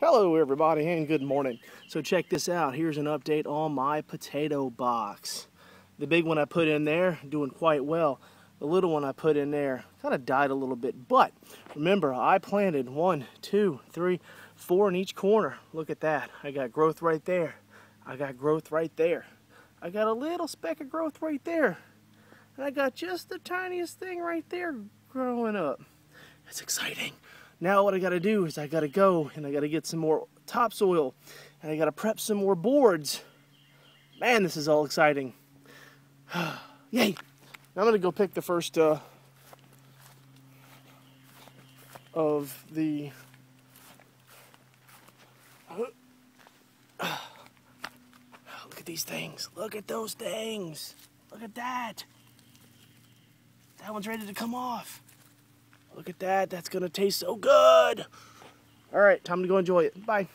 Hello everybody and good morning. So check this out. Here's an update on my potato box. The big one I put in there doing quite well. The little one I put in there kind of died a little bit. But remember I planted one, two, three, four in each corner. Look at that. I got growth right there. I got growth right there. I got a little speck of growth right there. And I got just the tiniest thing right there growing up. It's exciting. Now what I gotta do is I gotta go and I gotta get some more topsoil and I gotta prep some more boards. Man, this is all exciting. Yay! Now I'm gonna go pick the first uh, of the look at these things. Look at those things. Look at that. That one's ready to come off. Look at that. That's going to taste so good. All right, time to go enjoy it. Bye.